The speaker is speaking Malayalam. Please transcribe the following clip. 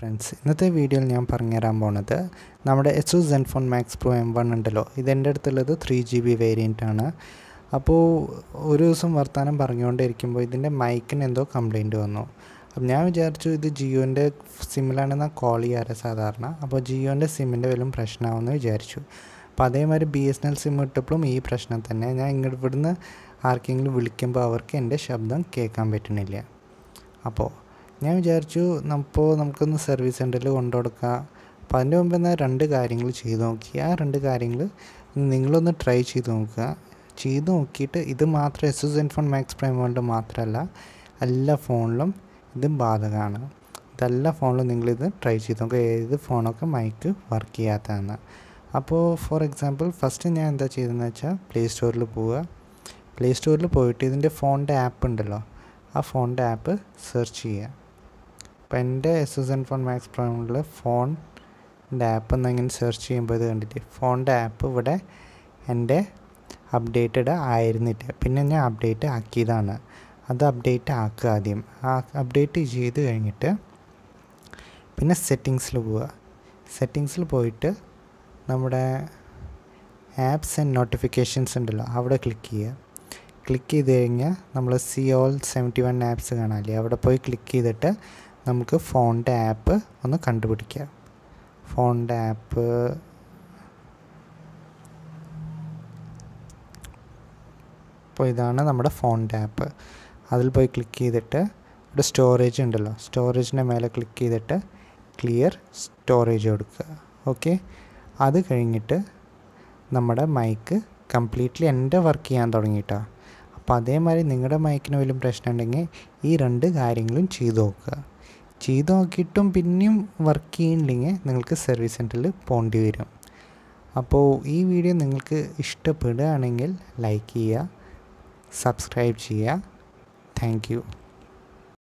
ഫ്രണ്ട്സ് ഇന്നത്തെ വീഡിയോയിൽ ഞാൻ പറഞ്ഞുതരാൻ പോണത് നമ്മുടെ Asus Zenfone Max Pro M one ഉണ്ടല്ലോ. ഇതെന്റെ അടുത്തുള്ളത് ത്രീ ജി ബി വേരിയന്റ് ആണ്. അപ്പോൾ ഒരു ദിവസം വർത്തമാനം പറഞ്ഞുകൊണ്ടിരിക്കുമ്പോൾ ഇതിന്റെ മൈക്കിന് എന്തോ കംപ്ലൈന്റ് വന്നു. അപ്പം ഞാൻ വിചാരിച്ചു ഇത് ജിയോന്റെ സിമ്മിലാണെന്നാണ് കോൾ ചെയ്യാറ് സാധാരണ. അപ്പോൾ ജിയോന്റെ സിമ്മിന്റെ വല്ലതും പ്രശ്നമാവുമെന്ന് വിചാരിച്ചു. അപ്പോൾ അതേമാതിരി B S N L SIM ഇട്ടപ്പോഴും ഈ പ്രശ്നം തന്നെ. ഞാൻ ഇങ്ങോട്ട് ഇവിടുന്ന് ആർക്കെങ്കിലും വിളിക്കുമ്പോൾ അവർക്ക് എന്റെ ശബ്ദം കേൾക്കാൻ പറ്റുന്നില്ല. അപ്പോൾ ഞാൻ വിചാരിച്ചു അപ്പോൾ നമുക്കൊന്ന് സർവീസ് സെന്ററിൽ കൊണ്ടു കൊടുക്കാം. അപ്പോൾ അതിന്റെ മുമ്പ് എന്നാൽ രണ്ട് കാര്യങ്ങൾ ചെയ്ത് നോക്കി. ആ രണ്ട് കാര്യങ്ങൾ നിങ്ങളൊന്ന് ട്രൈ ചെയ്ത് നോക്കുക. ചെയ്ത് നോക്കിയിട്ട് ഇത് മാത്രം S S N phone Max Prime കൊണ്ട് മാത്രമല്ല എല്ലാ ഫോണിലും ഇത് ബാധകമാണ്. ഇതെല്ലാ ഫോണിലും നിങ്ങളിത് ട്രൈ ചെയ്ത് നോക്കുക ഏത് ഫോണൊക്കെ മൈക്ക് വർക്ക് ചെയ്യാത്തതാണ്. അപ്പോൾ ഫോർ എക്സാമ്പിൾ ഫസ്റ്റ് ഞാൻ എന്താ ചെയ്തതെന്ന് വെച്ചാൽ പ്ലേ സ്റ്റോറിൽ പോവുക. പ്ലേ സ്റ്റോറിൽ പോയിട്ട് ഇതിന്റെ ഫോണിന്റെ ആപ്പ് ഉണ്ടല്ലോ ആ ഫോണിന്റെ ആപ്പ് സെർച്ച് ചെയ്യുക. അപ്പോൾ എന്റെ Asus S N phone Max പ്രൈമിൽ ഫോണിന്റെ ആപ്പ് എന്നിങ്ങനെ സെർച്ച് ചെയ്യുമ്പോൾ ഇത് കണ്ടിട്ട് ഫോണിന്റെ ആപ്പ് ഇവിടെ എന്റെ അപ്ഡേറ്റഡ് ആയിരുന്നിട്ട് പിന്നെ ഞാൻ അപ്ഡേറ്റ് ആക്കിയതാണ്. അത് അപ്ഡേറ്റ് ആക്കുക ആദ്യം. അപ്ഡേറ്റ് ചെയ്ത് കഴിഞ്ഞിട്ട് പിന്നെ സെറ്റിങ്സിൽ പോവുക. സെറ്റിങ്സിൽ പോയിട്ട് നമ്മുടെ ആപ്സ് ആൻഡ് നോട്ടിഫിക്കേഷൻസ് ഉണ്ടല്ലോ അവിടെ ക്ലിക്ക് ചെയ്യുക. ക്ലിക്ക് ചെയ്ത് കഴിഞ്ഞാൽ നമ്മൾ see all seventy one apps കാണാമല്ലേ അവിടെ പോയി ക്ലിക്ക് ചെയ്തിട്ട് നമുക്ക് ഫോണിന്റെ ആപ്പ് ഒന്ന് കണ്ടുപിടിക്കാം. ഫോണിന്റെ ആപ്പ് അപ്പോൾ ഇതാണ് നമ്മുടെ ഫോണിന്റെ ആപ്പ് അതിൽ പോയി ക്ലിക്ക് ചെയ്തിട്ട് ഇവിടെ സ്റ്റോറേജ് ഉണ്ടല്ലോ. സ്റ്റോറേജിന്റെ മേലെ ക്ലിക്ക് ചെയ്തിട്ട് ക്ലിയർ സ്റ്റോറേജ് കൊടുക്കുക. ഓക്കെ അത് കഴിഞ്ഞിട്ട് നമ്മുടെ മൈക്ക് കംപ്ലീറ്റ്ലി എന്റെ വർക്ക് ചെയ്യാൻ തുടങ്ങിയിട്ടാണ് അപ്പോൾ അതേമാതിരി നിങ്ങളുടെ മൈക്കിന് വലിയ പ്രശ്നം ഉണ്ടെങ്കിൽ ഈ രണ്ട് കാര്യങ്ങളും ചെയ്തു നോക്കുക. ചെയ്തു നോക്കിയിട്ടും പിന്നെയും വർക്ക് ചെയ്യുന്നില്ലെങ്കിൽ നിങ്ങൾക്ക് സർവീസ് സെന്ററിൽ പോകേണ്ടി വരും. അപ്പോൾ ഈ വീഡിയോ നിങ്ങൾക്ക് ഇഷ്ടപ്പെടുകയാണെങ്കിൽ ലൈക്ക് ചെയ്യുക സബ്സ്ക്രൈബ് ചെയ്യുക. താങ്ക്